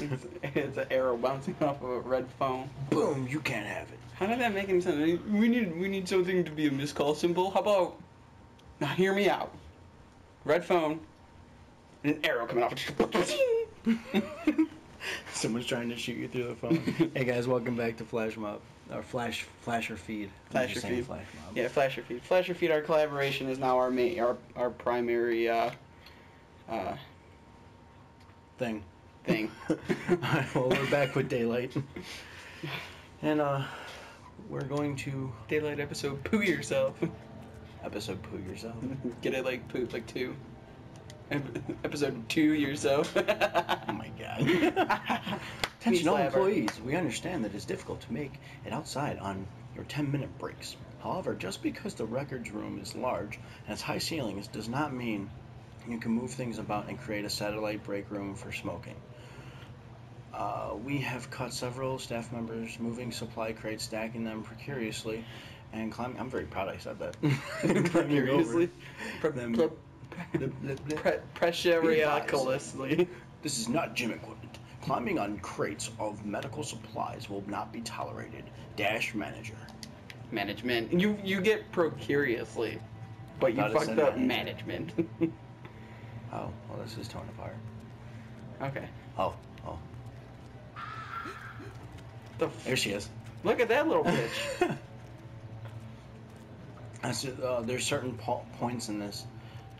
it's, it's an arrow bouncing off of a red phone. Boom, you can't have it. How did that make any sense? We need we need something to be a miscall symbol. How about now? Hear me out. Red phone, and an arrow coming off. Someone's trying to shoot you through the phone. hey guys, welcome back to Flash Mob. Or Flash Flasher Feed. I'm Flash or Feed. Flash Mob. yeah, Flash or Feed. Flash or Feed. Our collaboration is now our main, our our primary uh, uh, Thing. Thing. Well, we're back with Daylight. And, uh, we're going to Daylight episode. Poo yourself. episode Poo Yourself. Get it like poop like two. Episode two yourself. Oh my god. Attention all employees, we understand that it's difficult to make it outside on your 10 minute breaks. However, just because the records room is large and its high ceilings does not mean you can move things about and create a satellite break room for smoking. Uh, we have caught several staff members moving supply crates, stacking them precariously, and climbing. I'm very proud I said that. Climbing over Precariously? Pre- them. pre- Blip, blip, blip. pre- Precariaculously. This is not gym equipment. Climbing on crates of medical supplies will not be tolerated. Dash manager. Management. You you get precariously, but you Thought it fucked said up management. Oh, well, this is torn apart. okay. Oh, oh, The there she is. look at that little bitch. That's, uh, there's certain po- points in this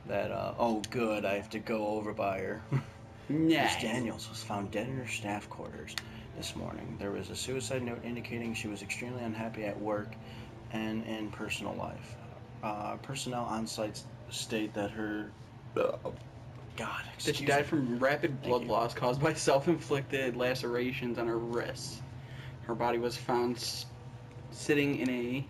that, uh, oh, good, I have to go over by her. Miss Nice. Daniels was found dead in her staff quarters this morning. There was a suicide note indicating she was extremely unhappy at work and in personal life. Uh, personnel on site state that her. Uh, God, That she died me. from rapid blood loss caused by self-inflicted lacerations on her wrists. Her body was found s- sitting in a.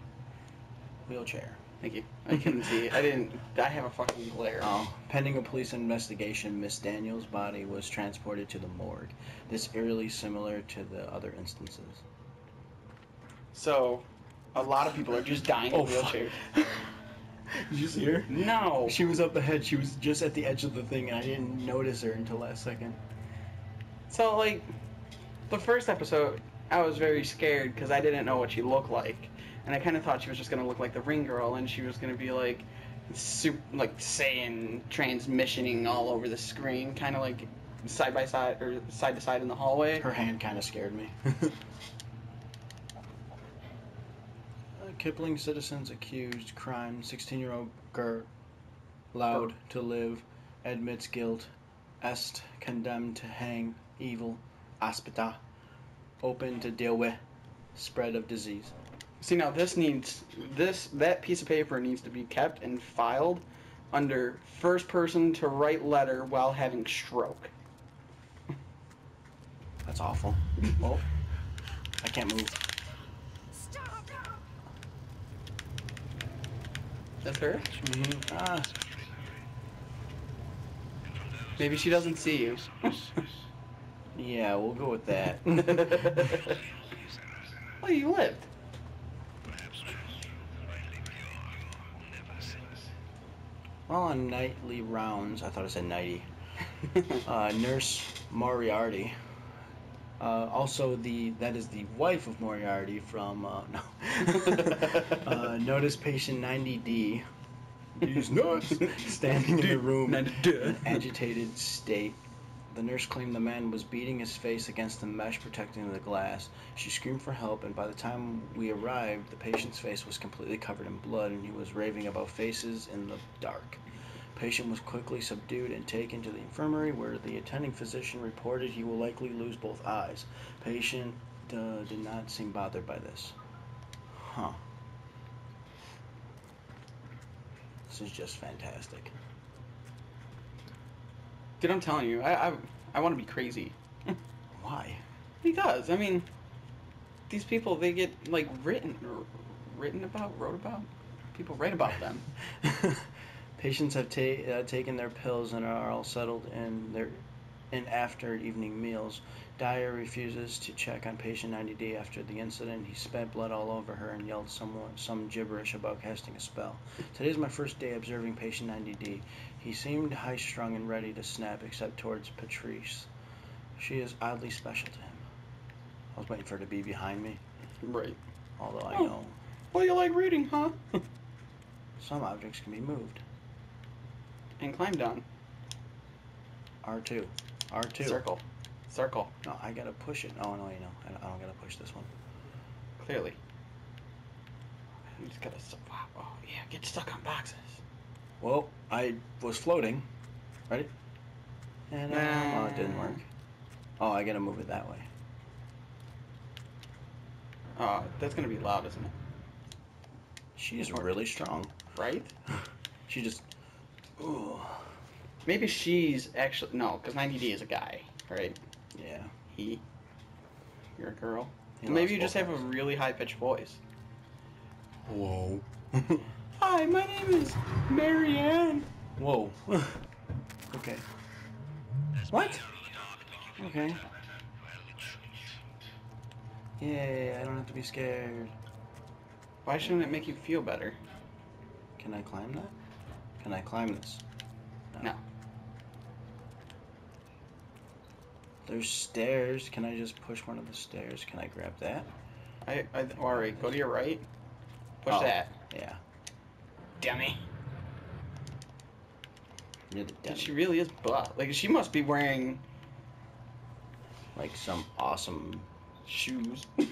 wheelchair. Thank you. I couldn't see. I didn't. I have a fucking glare. Oh, pending a police investigation, Miss Daniels' body was transported to the morgue. This eerily similar to the other instances. So, a lot of people are just dying in Oh, fuck. wheelchairs. Did you see her? No. She was up ahead. She was just at the edge of the thing, and I didn't notice her until last second. So like, the first episode, I was very scared because I didn't know what she looked like, and I kind of thought she was just gonna look like the Ring Girl, and she was gonna be like, super, like saying transmissioning all over the screen, kind of like side by side or side to side in the hallway. Her hand kind of scared me. uh, Kipling citizens accused crime. 16-year-old girl allowed to live, admits guilt, est condemned to hang, evil, aspita, open to deal with spread of disease. See now this needs this that piece of paper needs to be kept and filed under first person to write letter while having stroke. That's awful. Oh, I can't move. That's her. hmm Ah, Maybe she doesn't see you. yeah, we'll go with that. well, you lived. Well, on nightly rounds, I thought I said nighty. uh, Nurse Moriarty. Uh, also, the that is the wife of Moriarty from uh, no. uh, notice patient 90D. He's nuts. Standing in the room in an agitated state. The nurse claimed the man was beating his face against the mesh protecting the glass. She screamed for help, and by the time we arrived, the patient's face was completely covered in blood, and he was raving about faces in the dark. Patient was quickly subdued and taken to the infirmary, where the attending physician reported he will likely lose both eyes. Patient uh, did not seem bothered by this. Huh. This is just fantastic. Dude, I'm telling you, I I, I want to be crazy. Why? Because I mean, these people they get like written written about, wrote about. People write about them. Patients have ta- uh, taken their pills and are all settled in their in after evening meals. Dyer refuses to check on patient 90D after the incident. He spat blood all over her and yelled some gibberish about casting a spell. Today is my first day observing patient 90D. He seemed high strung and ready to snap, except towards Patrice. She is oddly special to him. I was waiting for her to be behind me, Right. although I Oh. know Well, you like reading, huh? some objects can be moved. and climbed on. R2. R2. Circle. Circle. No, I gotta push it. Oh, no, you know. I don't, I don't gotta push this one. Clearly. You just gotta. s- Wow. Oh, yeah. Get stuck on boxes. Well, I was floating. Ready? And uh, oh, it didn't work. Oh, I gotta move it that way. Oh, that's gonna be loud, isn't it? She is really strong. Right? She just. Ooh. Maybe she's actually no, because 90D is a guy, right? Yeah. He. You're a girl. he Maybe you just both have a really high pitched voice. Whoa. Hi, my name is Marianne. Whoa. okay. What? Okay. Yay, I don't have to be scared. Why shouldn't it make you feel better? Can I climb that? Can I climb this? No. There's stairs. Can I just push one of the stairs? Can I grab that? I, I right. Go to your right. Push Oh. that, Yeah. Dummy. You're the dummy. she really is buff. Like she must be wearing Like some awesome shoes.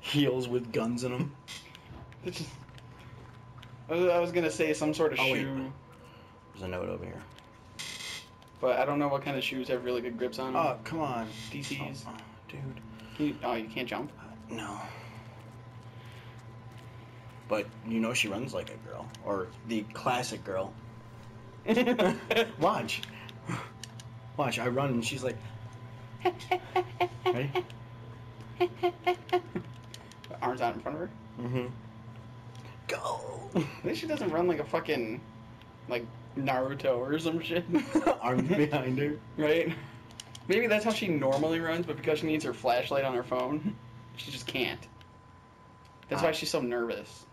heels with guns in them. It's just- I was, I was gonna say some sort of Oh, wait. shoe, There's a note over here. but I don't know what kind of shoes have really good grips on them. Oh, come on. DCs. Oh, dude. Can you, oh, you can't jump. No. But you know she runs like a girl. Or the classic girl. Watch. Watch, I run and she's like, ready? Arms out in front of her. Mm-hmm. Go! At least she doesn't run like a fucking like Naruto or some shit. Arms behind her. right? Maybe that's how she normally runs, but because she needs her flashlight on her phone, she just can't. That's why she's so nervous.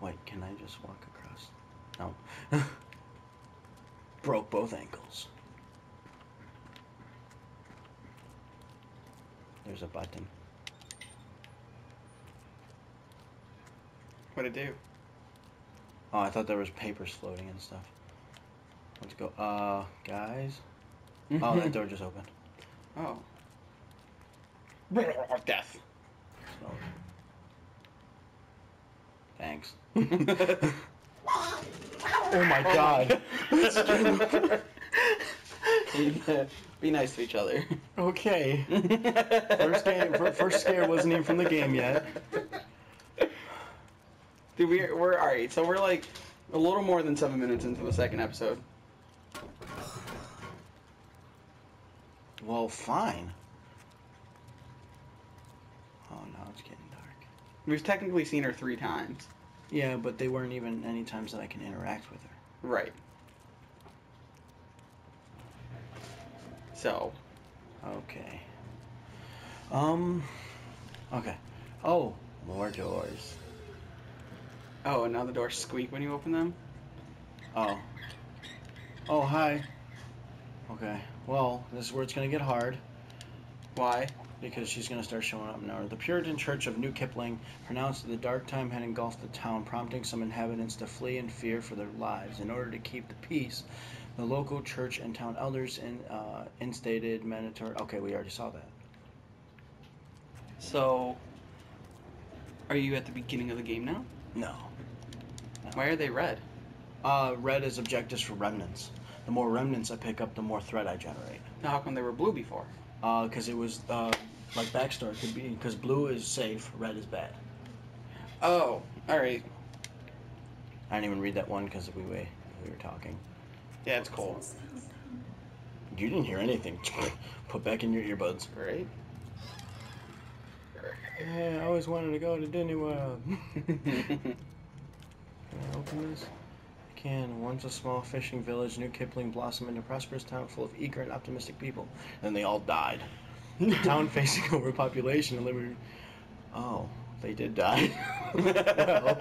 Wait, can I just walk across? No. Broke both ankles. There's a button. What'd it do? Oh, I thought there was papers floating and stuff. Let's go. Uh, guys. Oh, that door just opened. Oh. Death. So. Thanks. Oh, oh my God. Be nice to each other. Okay. First game, first scare wasn't even from the game yet. Dude, we're, we're alright. So we're like a little more than seven minutes into the second episode. Well, fine. Oh, now it's getting dark. We've technically seen her three times. Yeah, but they weren't even any times that I can interact with her. Right. So, Okay. Um. Okay. Oh, more doors. oh, and now the doors squeak when you open them? Oh. Oh, hi. Okay. Well, this is where it's gonna get hard Why? Because she's gonna start showing up now. The Puritan Church of New Kipling pronounced that the dark time had engulfed the town, prompting some inhabitants to flee in fear for their lives. In order to keep the peace, the local church and town elders in, uh, instated mandatory. Okay, we already saw that. So, are you at the beginning of the game now? No. Why are they red? Uh, red is objectives for remnants. The more remnants I pick up, the more threat I generate. Now, how come they were blue before? Uh, because it was uh, like backstory could be because blue is safe, red is bad. Oh, alright. I didn't even read that one because we we we were talking. Yeah, it's cool. You didn't hear anything. Put back in your earbuds. Right? Yeah, I always wanted to go to Disney World. Can I open this? I can. Once a small fishing village, New Kipling blossomed into a prosperous town full of eager and optimistic people. Then they all died. The town facing overpopulation and liberty. Oh, they did die. well.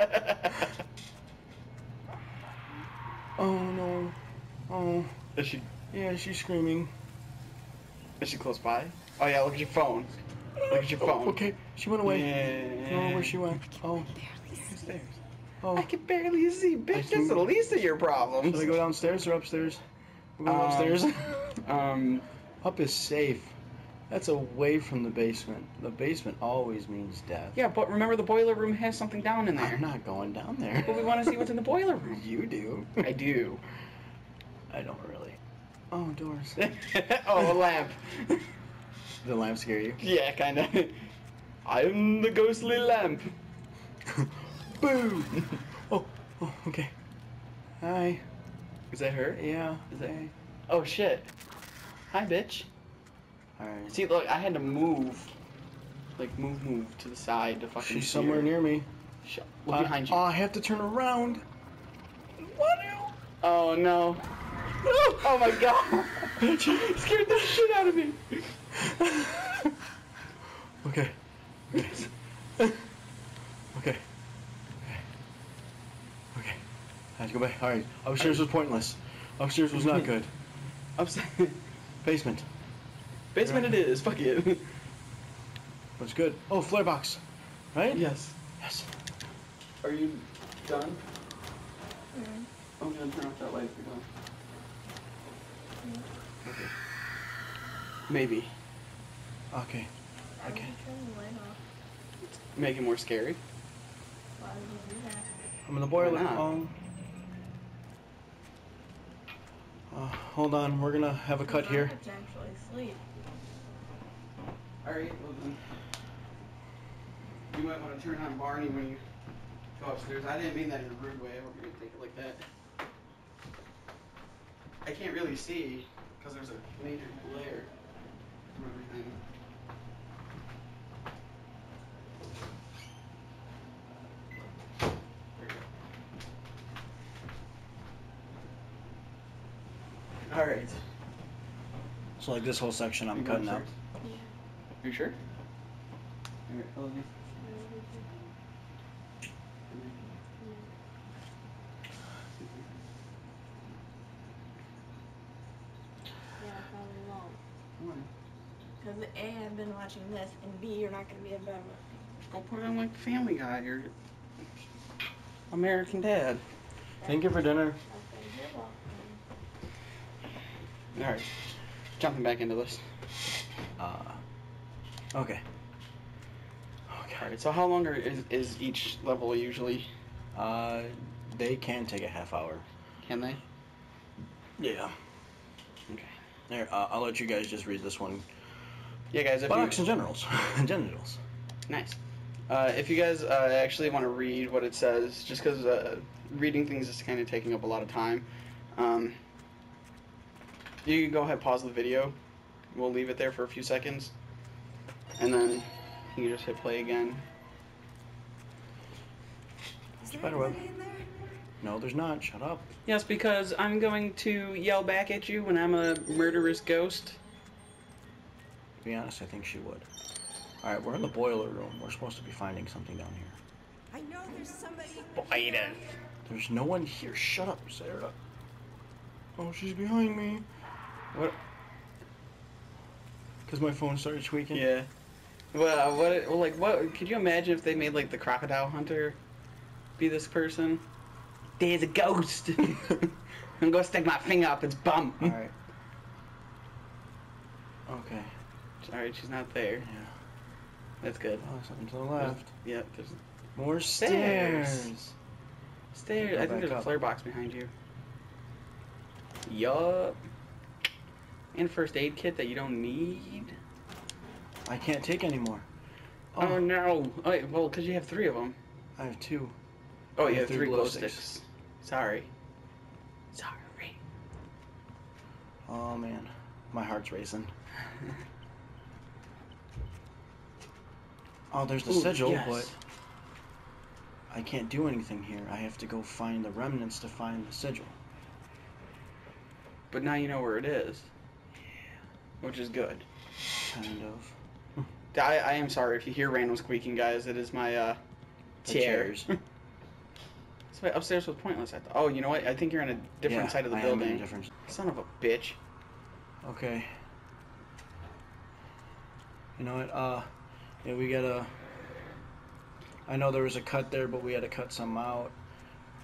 Oh no. Oh. Is she? Yeah, she's screaming. Is she close by? Oh yeah, look at your phone. Look at your Oh, phone. okay, she went away. Yeah. I where she went. Oh, Upstairs. oh. I can barely see, bitch. That's the least of your problems. Should I go downstairs or upstairs? We're going Um, upstairs. Um, Up is safe. That's away from the basement. The basement always means death. yeah, but remember the boiler room has something down in there. I'm not going down there. But we want to see what's in the boiler room. You do. I do. I don't really. Oh, doors. oh, a lamp. the lamp scare you? yeah, kind of. I'm the ghostly lamp. Boom. oh, oh, okay. Hi. Is that her? Yeah. Is that? Oh shit. Hi, bitch. All right. See, look, I had to move. Like move, move to the side to fucking. She's somewhere near me. Sh- Look Uh, behind you. Oh, I have to turn around. What? Oh no. Oh my god. Scared the shit out of me. okay. Okay. okay. Okay. I have to go back. All right. Upstairs was pointless. Upstairs was not good. Upstairs. Basement Basement it is. Fuck it. was good. Oh, flare box. Right? yes. Yes. Are you done? I'm gonna turn off that light if you're done. Okay. Maybe. Okay. Okay. Make it more scary. I'm in the boiler. not? Um. Uh, hold on. We're gonna have a cut here. It's actually sleep. Alright, well then. You might want to turn on Barney when you go upstairs. I didn't mean that in a rude way. I hope you didn't take it like that. I can't really see because there's a major glare from everything. Go. Alright. So like this whole section, I'm cutting going out. Upstairs? You sure? Alright, hold on. Yeah, I probably won't. Why? Because A, I've been watching this, and B, you're not going to be a better. Go put on like Family Guy or American Dad. Thank you for dinner. Okay, you're welcome. Alright. Jumping back into this. Okay. Okay. Alright, so how long are, is, is each level usually? Uh, they can take a half hour. Can they? Yeah. Okay. There, uh, I'll let you guys just read this one. Yeah, guys, if Buttocks you, and genitals. genitals. Nice. Uh, if you guys uh, actually want to read what it says, just because uh, reading things is kind of taking up a lot of time, um, you can go ahead pause the video. We'll leave it there for a few seconds, and then you can just hit play again. Spiderweb. No, there's not. Shut up. Yes, because I'm going to yell back at you when I'm a murderous ghost. To be honest, I think she would. Alright, we're in the boiler room. We're supposed to be finding something down here. I know there's somebody. Spiders. There's no one here. Shut up, Sarah. Oh, she's behind me. What? Because my phone started tweaking. Yeah. Well, what? Well, like, what? Could you imagine if they made like the crocodile hunter be this person? There's a ghost. I'm gonna stick my finger up its bum. Alright. Okay. All right, she's not there. Yeah. That's good. Oh, something to the left. Yep. There's More Stairs. stairs. stairs. I think there's a flare box behind you. Yup. And first aid kit that you don't need. I can't take anymore. Oh, oh. no. Oh, wait, well, because you have three of them. I have two. Oh, you have have three three glow glow sticks. sticks. Sorry. Sorry. Oh man, my heart's racing. Oh, there's the Ooh, sigil, yes. but I can't do anything here. I have to go find the remnants to find the sigil. But now you know where it is. Yeah. Which is good. Kind of. I, I am sorry if you hear random squeaking, guys. It is my uh, The chairs. So upstairs was pointless. I thought. Oh, you know what? I think you're on a different Yeah, side of the I am in a building. different- Son of a bitch. Okay. You know what? Uh, yeah, we gotta. I know there was a cut there, but we had to cut some out.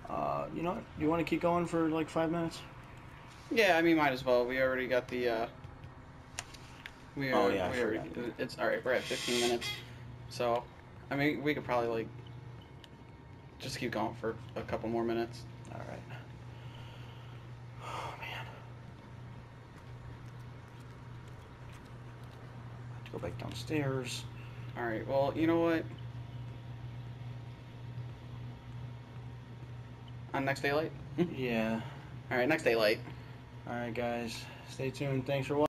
Uh, you know what? You want to keep going for like five minutes? Yeah, I mean, might as well. We already got the. Uh, we Oh, are, yeah, we already, it's all right. We're at 15 minutes, so I mean, we could probably like just keep going for a couple more minutes. All right. Oh man. Have to go back downstairs. All right. Well, you know what? On next daylight. Yeah. All right, next daylight. All right, guys. Stay tuned. Thanks for watching.